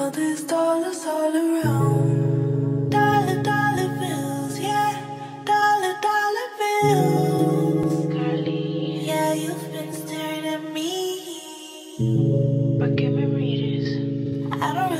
All these dollars all around. Dollar, dollar bills, yeah. Dollar, dollar bills. Kali. Yeah, you've been staring at me. But give me readers. I don't really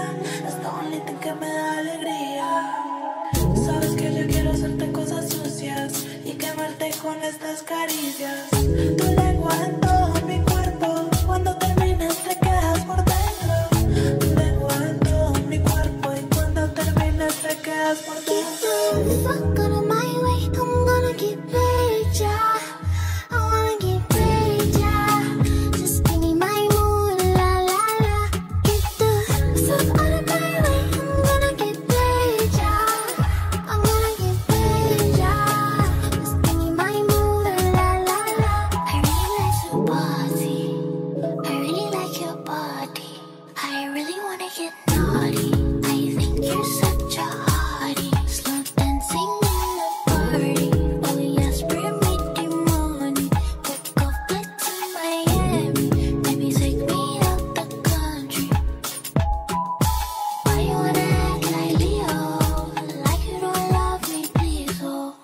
estas caricias, tu lengua really wanna get naughty. I think you're such a hottie. Slow dancing in the party. Oh yes, money. Go to Miami. Baby, take me out the country. Why you wanna act like Leo? Like you don't love me, please, oh.